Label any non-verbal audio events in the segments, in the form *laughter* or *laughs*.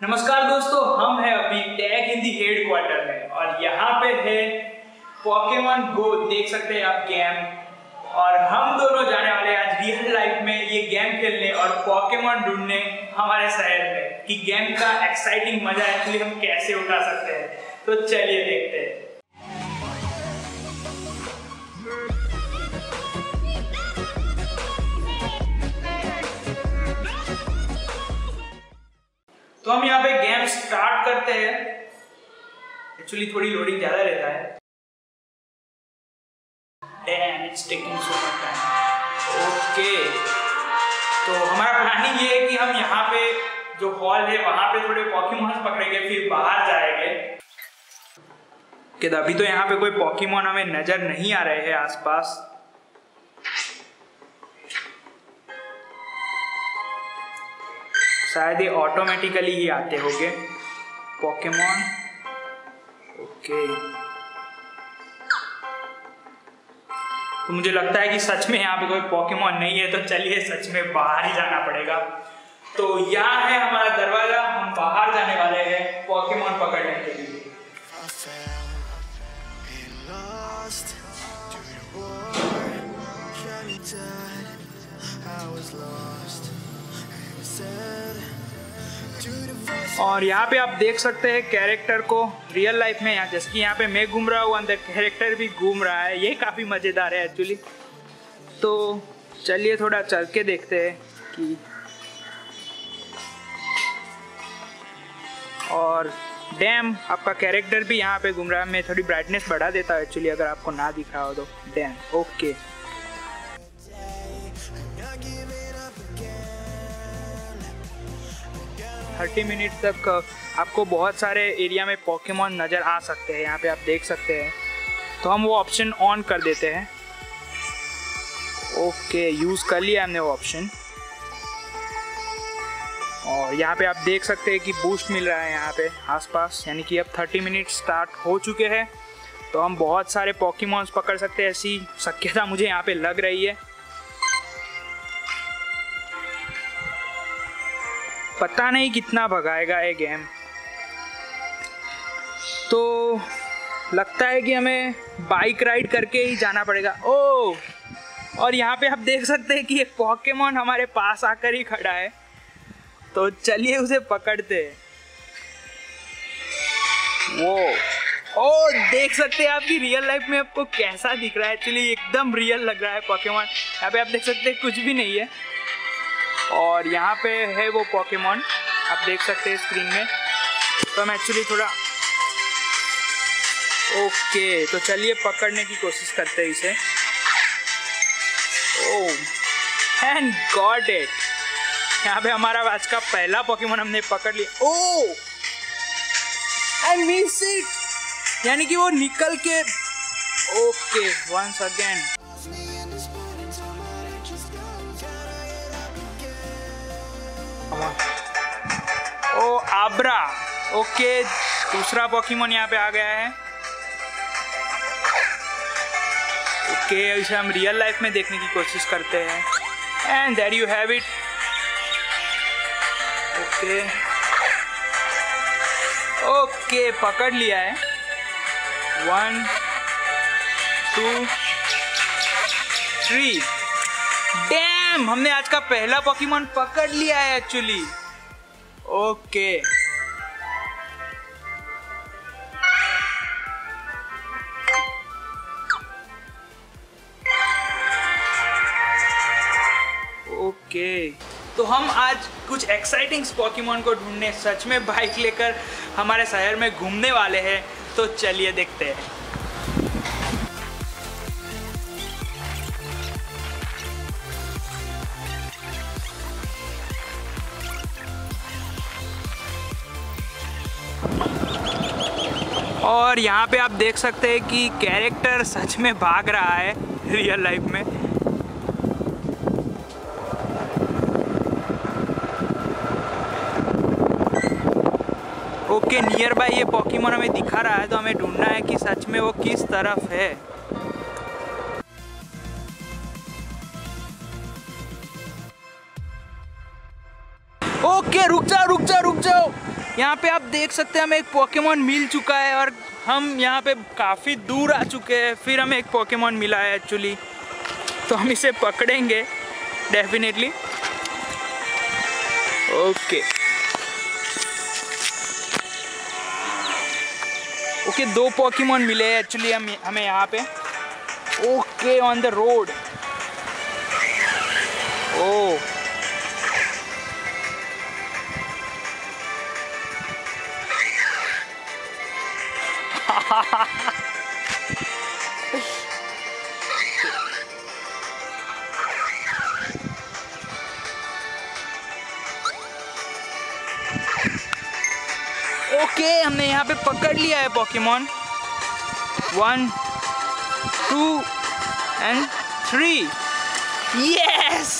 नमस्कार दोस्तों, हम हैं अभी टैग हिंदी हेड क्वार्टर में और यहाँ पे है पॉकेमॉन गो देख सकते हैं आप गेम और हम दोनों जाने वाले आज रियल लाइफ में ये गेम खेलने और पॉकेमॉन ढूँढने हमारे शहर में कि गेम का एक्साइटिंग मज़ा एक्चुअली हम कैसे उठा सकते हैं। तो चलिए देखते हैं। तो हम यहाँ पे गेम स्टार्ट करते हैं एक्चुअली थोड़ी लोडिंग ज़्यादा रहता है Damn, it's taking so much time. Okay. तो हमारा प्लानिंग ये है कि हम यहाँ पे जो हॉल है वहाँ पे थोड़े पॉकीमॉन्स पकड़ेंगे फिर बाहर जाएँगे कि अभी तो यहाँ पे कोई पॉकीमॉन हमें नज़र नहीं आ रहे हैं आसपास शायद ये ऑटोमेटिकली ही आते होंगे। पॉकेमॉन ओके तो मुझे लगता है कि सच में यहाँ पे कोई पॉकेमॉन नहीं है तो चलिए सच में बाहर ही जाना पड़ेगा। तो यहाँ है हमारा दरवाज़ा, हम बाहर जाने वाले हैं पॉकेमॉन पकड़ने के लिए। I was lost. And sad. और यहाँ पे आप देख सकते हैं कैरेक्टर को रियल लाइफ में यहाँ, जैसे कि यहाँ पे मैं घूम रहा हूँ अंदर कैरेक्टर भी घूम रहा है। ये काफ़ी मज़ेदार है एक्चुअली तो चलिए थोड़ा चल के देखते हैं कि और डैम आपका कैरेक्टर भी यहाँ पे घूम रहा है। मैं थोड़ी ब्राइटनेस बढ़ा देता हूँ एक्चुअली अगर आपको ना दिख रहा हो तो। डैम ओके थर्टी मिनट तक आपको बहुत सारे एरिया में पॉकेमॉन नज़र आ सकते हैं, यहाँ पे आप देख सकते हैं। तो हम वो ऑप्शन ऑन कर देते हैं। ओके यूज़ कर लिया हमने वो ऑप्शन और यहाँ पे आप देख सकते हैं कि बूस्ट मिल रहा है यहाँ पे आसपास, यानी कि अब 30 मिनट स्टार्ट हो चुके हैं। तो हम बहुत सारे पॉकीमॉन्स पकड़ सकते हैं, ऐसी शक्यता मुझे यहाँ पे लग रही है। पता नहीं कितना भगाएगा ये गेम। तो लगता है कि हमें बाइक राइड करके ही जाना पड़ेगा। ओ और यहाँ पे आप देख सकते हैं कि एक पॉकेमॉन हमारे पास आकर ही खड़ा है। तो चलिए उसे पकड़ते हैं। वो ओ देख सकते हैं आपकी रियल लाइफ में आपको कैसा दिख रहा है। एक्चुअली एकदम रियल लग रहा है पॉकेमॉन यहाँ पे आप देख सकते हैं कुछ भी नहीं है। और यहाँ पे है वो पॉकेमॉन आप देख सकते हैं स्क्रीन में। तो हम एक्चुअली थोड़ा ओके तो चलिए पकड़ने की कोशिश करते हैं इसे। ओ एंड गॉड इट यहाँ पे हमारा आज का पहला पॉकेमॉन हमने पकड़ लिया। ओ आई मिस इट यानी कि वो निकल के okay once again oh, Abra. Okay, दूसरा पॉकीमोन यहाँ पे आ गया है। ओके, इसे हम रियल लाइफ में देखने की कोशिश करते हैं। And there you have it okay. Okay, पकड़ लिया है। वन टू थ्री डैम हमने आज का पहला पॉकीमोन पकड़ लिया है एक्चुअली ओके ओके तो हम आज कुछ एक्साइटिंग पॉकीमोन को ढूँढने, सच में बाइक लेकर हमारे शहर में घूमने वाले हैं तो चलिए देखते हैं। और यहाँ पे आप देख सकते हैं कि कैरेक्टर सच में भाग रहा है रियल लाइफ में। ओके नियर बाय ये पॉकीमोन हमें दिखा रहा है तो हमें ढूंढना है कि सच में वो किस तरफ़ है। यहाँ पे आप देख सकते हैं, हमें एक पोकेमोन मिल चुका है और हम यहाँ पे काफ़ी दूर आ चुके हैं। फिर हमें एक पोकेमोन मिला है एक्चुअली तो हम इसे पकड़ेंगे डेफिनेटली ओके ओके दो पोकेमोन मिले हैं एक्चुअली हम, हमें यहाँ पे। ओके ऑन द रोड ओ पे पकड़ लिया है Pokemon one two and three yes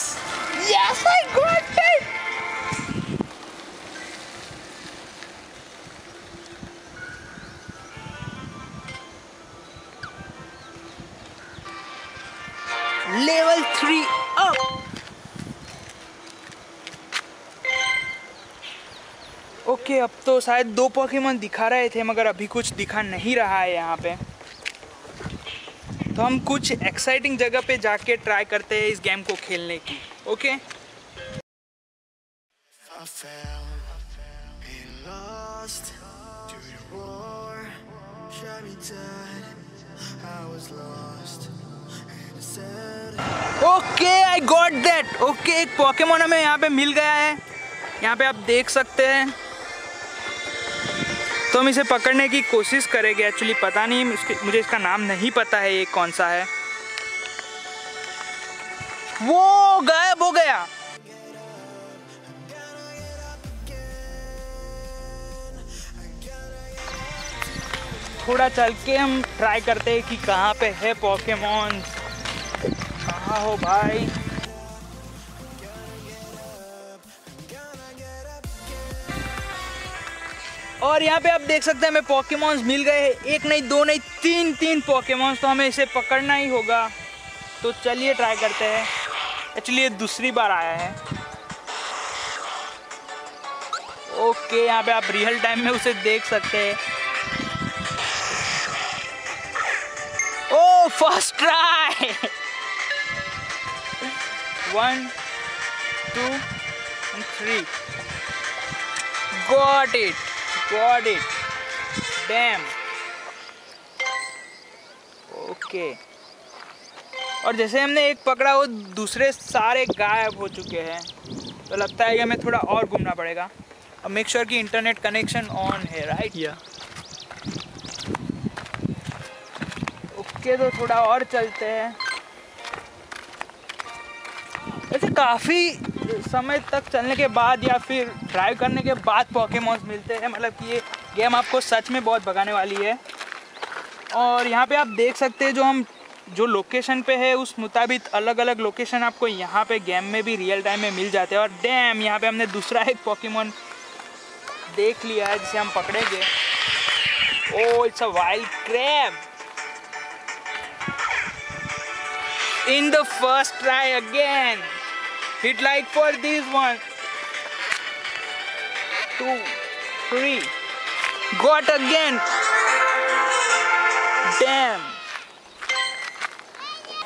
yes I got अब तो शायद दो पोकेमोन दिखा रहे थे मगर अभी कुछ दिखा नहीं रहा है यहाँ पे। तो हम कुछ एक्साइटिंग जगह पे जाके ट्राई करते हैं इस गेम को खेलने की okay. Okay I got that okay एक पोकेमोन हमें यहाँ पे मिल गया है। यहाँ पे आप देख सकते हैं। तो हम इसे पकड़ने की कोशिश करेंगे। एक्चुअली पता नहीं मुझे इसका नाम नहीं पता है ये कौन सा है। वो गायब हो गया। थोड़ा चल के हम ट्राई करते हैं कि कहाँ पे है पोकेमोन कहाँ हो भाई? और यहाँ पे आप देख सकते हैं हमें पोकेमॉन्स मिल गए हैं। एक नहीं, दो नहीं, तीन तीन पोकेमॉन्स तो हमें इसे पकड़ना ही होगा। तो चलिए ट्राई करते हैं। एक्चुअली ये दूसरी बार आया है। ओके यहाँ पे आप रियल टाइम में उसे देख सकते हैं। ओ first try one two three. Got it! Got it. Damn. Okay और जैसे हमने एक पकड़ा वो दूसरे सारे गायब हो चुके हैं। तो लगता है कि हमें थोड़ा और घूमना पड़ेगा। और मेक श्योर कि इंटरनेट कनेक्शन ऑन है राइट या ओके तो थोड़ा और चलते हैं। वैसे काफ़ी समय तक चलने के बाद या फिर ड्राइव करने के बाद पॉकेमॉन्स मिलते हैं। मतलब कि ये गेम आपको सच में बहुत भगाने वाली है। और यहाँ पे आप देख सकते हैं जो हम, जो लोकेशन पे है, उस मुताबिक अलग अलग लोकेशन आपको यहाँ पे गेम में भी रियल टाइम में मिल जाते हैं। और डैम यहाँ पे हमने दूसरा एक पॉकीमोन देख लिया है, जिसे हम पकड़ेंगे। ओ it's a wild crab in the first try again. Hit like for this one. Two, three. Got again. Damn.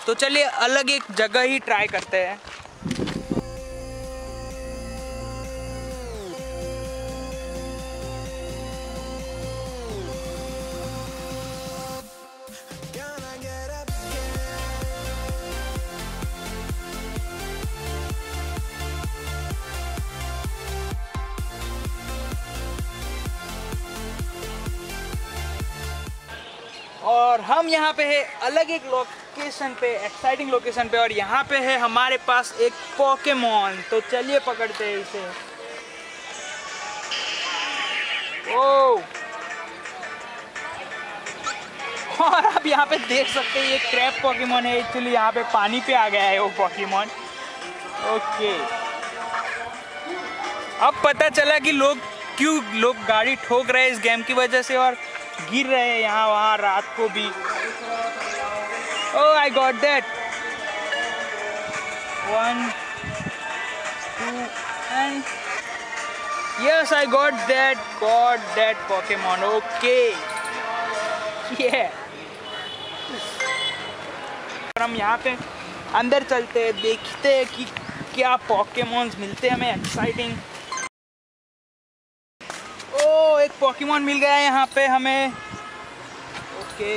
तो चलिए अलग एक जगह ही ट्राई करते हैं और हम यहाँ पे है अलग एक लोकेशन पे एक्साइटिंग लोकेशन पे और यहाँ पे है हमारे पास एक पोकेमोन तो चलिए पकड़ते हैं इसे। ओ और आप यहाँ पे देख सकते हैं, ये क्रैप पोकेमोन है। एक्चुअली यहाँ पे पानी पे आ गया है वो पोकेमोन ओके अब पता चला कि लोग क्यों, लोग गाड़ी ठोक रहे हैं इस गेम की वजह से और गिर रहे हैं यहाँ, वहाँ रात को भी ओ I got that one two and yes I. Got that Pokemon. Okay. Yeah. और हम यहाँ पे अंदर चलते हैं, देखते हैं कि क्या पॉकेमॉन्स मिलते हैं हमें एक्साइटिंग ओ एक पॉकेमॉन मिल गया है यहाँ पे हमें। ओके।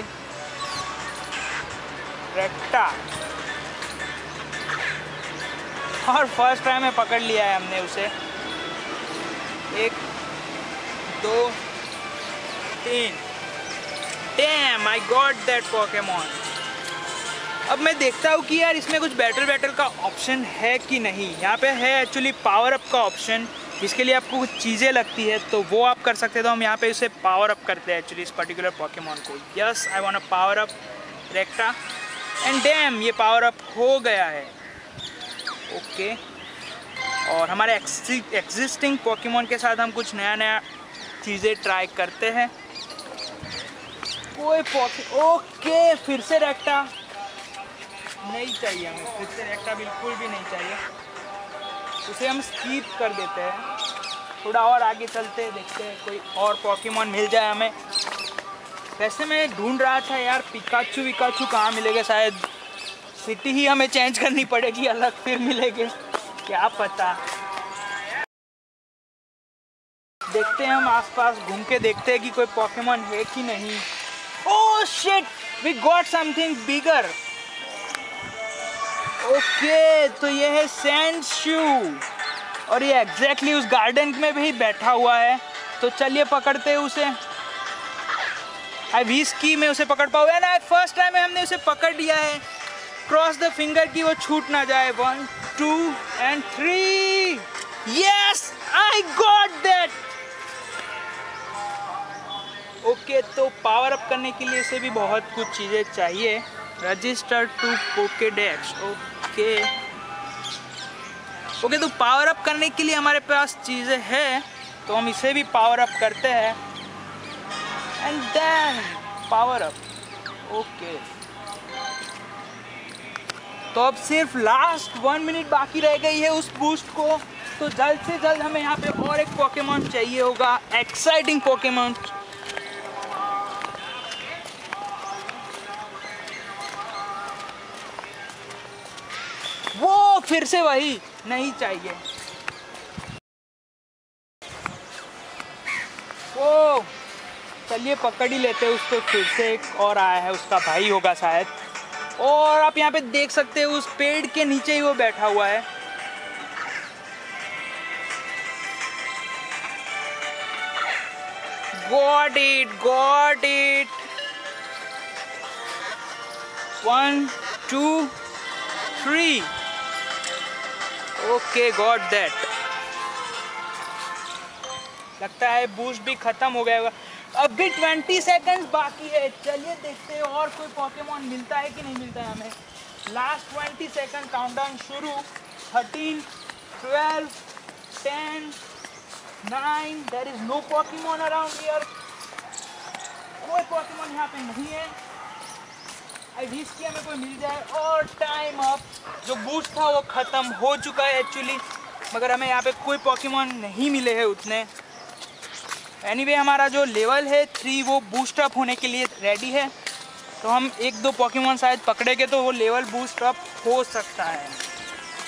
रेक्टा और फ़र्स्ट टाइम में पकड़ लिया है हमने उसे। एक, दो, तीन। Damn I got that Pokemon अब मैं देखता हूँ कि यार इसमें कुछ बैटल बैटल का ऑप्शन है कि नहीं। यहाँ पे है एक्चुअली पावर अप का ऑप्शन जिसके लिए आपको कुछ चीज़ें लगती है तो वो आप कर सकते हैं। तो हम यहाँ पे उसे पावर अप करते हैं एक्चुअली इस पर्टिकुलर पॉकेमॉन को। Yes I want power up रेक्टा and damn ये पावर अप हो गया है। ओके और हमारे एग्जिस्टिंग पॉकेमॉन के साथ हम कुछ नया नया चीज़ें ट्राई करते हैं। कोई पॉके ओके फिर से रेक्टा नहीं चाहिए हमें, फिर से रेक्टा बिल्कुल भी नहीं चाहिए। उसे हम स्कीप कर देते हैं। थोड़ा और आगे चलते हैं, देखते हैं कोई और पॉकीमॉन मिल जाए हमें। वैसे मैं ढूंढ रहा था यार पिकाचू विकाचू कहाँ मिलेगा शायद। सिटी ही हमें चेंज करनी पड़ेगी, अलग फिर मिलेंगे। क्या पता। देखते हैं हम आसपास घूम के देखते हैं कि कोई पॉकेमॉन है कि नहीं। ओह shit we got something bigger okay तो ये है सैंड शू। और ये एग्जैक्टली उस गार्डन में भी बैठा हुआ है। तो चलिए पकड़ते हैं उसे। आई विश की मैं उसे पकड़ पाऊँ। ना फ़र्स्ट टाइम हमने उसे पकड़ लिया है। क्रॉस द फिंगर की वो छूट ना जाए। One two and three yes I got that okay तो पावर अप करने के लिए इसे भी बहुत कुछ चीज़ें चाहिए। Register to Pokedex okay okay okay तो पावर अप करने के लिए हमारे पास चीज़ें हैं तो हम इसे भी पावर अप करते हैं। And then power up okay. तो अब सिर्फ़ लास्ट वन मिनट बाकी रह गई है उस बूस्ट को तो जल्द से जल्द हमें यहाँ पे और एक पोकेमॉन चाहिए होगा एक्साइटिंग पोकेमॉन फिर से वही नहीं चाहिए। ओ चलिए पकड़ ही लेते हैं उसको फिर से, एक और आया है उसका भाई होगा शायद। और आप यहाँ पे देख सकते हैं उस पेड़ के नीचे ही वो बैठा हुआ है। Got it got it one two three okay got that लगता है बूस्ट भी खत्म हो गया होगा। अब भी 20 सेकंड्स बाकी है। चलिए देखते हैं और कोई पॉकेमॉन मिलता है कि नहीं मिलता है हमें। लास्ट 20 सेकंड काउंटडाउन शुरू। Thirteen twelve ten nine there is no Pokemon around here कोई पॉकेमॉन यहाँ पे नहीं है। कि हमें कोई मिल जाए और टाइम अप जो बूस्ट था वो ख़त्म हो चुका है एक्चुअली मगर हमें यहाँ पे कोई पॉकीमॉन नहीं मिले हैं उतने। एनीवे anyway, हमारा जो लेवल है थ्री वो बूस्ट अप होने के लिए रेडी है। तो हम एक दो पॉकीमॉन शायद पकड़ेंगे तो वो लेवल बूस्ट अप हो सकता है।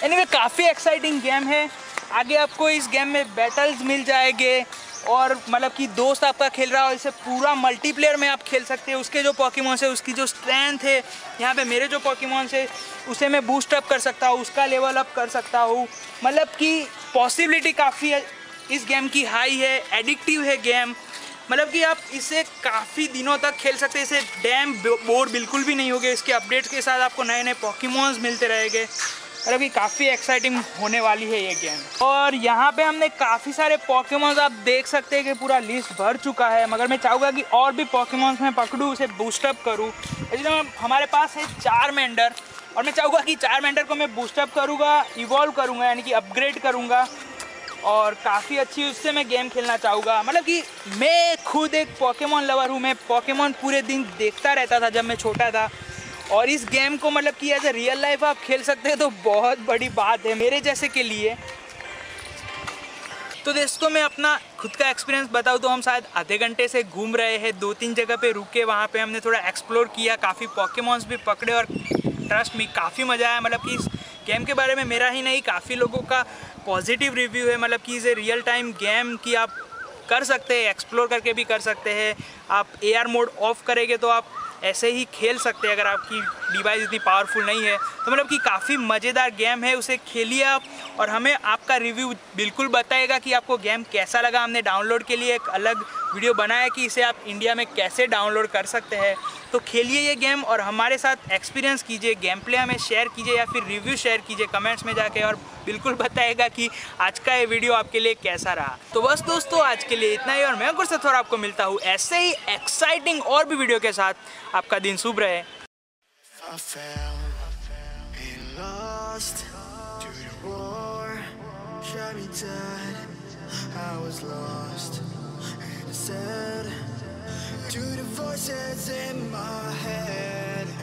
एनीवे anyway, काफ़ी एक्साइटिंग गेम है। आगे आपको इस गेम में बैटल्स मिल जाएँगे। और मतलब कि दोस्त आपका खेल रहा हो इसे पूरा मल्टीप्लेयर में आप खेल सकते हैं। उसके जो पॉकीमॉन्स है, उसकी जो स्ट्रेंथ है, यहाँ पे मेरे जो पॉकीमॉन्स है, उसे मैं बूस्ट अप कर सकता हूँ, उसका लेवल अप कर सकता हूँ। मतलब कि पॉसिबिलिटी काफ़ी इस गेम की हाई है एडिक्टिव है गेम मतलब कि आप इसे काफ़ी दिनों तक खेल सकते इसे डैम बोर बिल्कुल भी नहीं होगे। इसके अपडेट्स के साथ आपको नए नए पॉकीमॉन्स मिलते रहेंगे। मतलब कि काफ़ी एक्साइटिंग होने वाली है ये गेम और यहाँ पे हमने काफ़ी सारे पॉकेमॉन्स आप देख सकते हैं कि पूरा लिस्ट भर चुका है, मगर मैं चाहूँगा कि और भी पॉकेमॉन्स मैं पकड़ूँ, उसे बूस्टअप करूँ। इसलिए हमारे पास है चार मेंडर और मैं चाहूँगा कि चार मेंडर को मैं बूस्टअप करूँगा इवॉल्व करूँगा, यानी कि अपग्रेड करूँगा, और काफ़ी अच्छी उससे मैं गेम खेलना चाहूँगा। मतलब कि मैं खुद एक पॉकेमॉन लवर हूँ, मैं पॉकेमॉन पूरे दिन देखता रहता था जब मैं छोटा था। और इस गेम को मतलब कि एज ए रियल लाइफ आप खेल सकते हैं तो बहुत बड़ी बात है मेरे जैसे के लिए। तो दोस्तों, मैं अपना खुद का एक्सपीरियंस बताऊँ तो हम शायद आधे घंटे से घूम रहे हैं। दो तीन जगह पे रुके, वहाँ पे हमने थोड़ा एक्सप्लोर किया, काफ़ी पॉकेमॉन्स भी पकड़े और ट्रस्ट में काफ़ी मज़ा आया। मतलब कि इस गेम के बारे में मेरा ही नहीं, काफ़ी लोगों का पॉजिटिव रिव्यू है। मतलब कि इसे रियल टाइम गेम की आप कर सकते हैं एक्सप्लोर करके भी कर सकते हैं। आप एआर मोड ऑफ़ करेंगे तो आप ऐसे ही खेल सकते हैं अगर आपकी डिवाइस इतनी पावरफुल नहीं है। तो मतलब कि काफ़ी मज़ेदार गेम है, उसे खेलिए आप और हमें आपका रिव्यू बिल्कुल बताएगा कि आपको गेम कैसा लगा हमने डाउनलोड के लिए एक अलग वीडियो बनाया कि इसे आप इंडिया में कैसे डाउनलोड कर सकते हैं। तो खेलिए ये गेम और हमारे साथ एक्सपीरियंस कीजिए गेम प्ले हमें शेयर कीजिए या फिर रिव्यू शेयर कीजिए कमेंट्स में जाके और बिल्कुल *laughs* बताएगा कि आज का ये वीडियो आपके लिए कैसा रहा। तो बस दोस्तों, आज के लिए इतना ही और मैं गुरसे थोड़ा आपको मिलता हूँ ऐसे ही एक्साइटिंग और भी वीडियो के साथ। आपका दिन शुभ रहे। I was lost. To the voices in my head.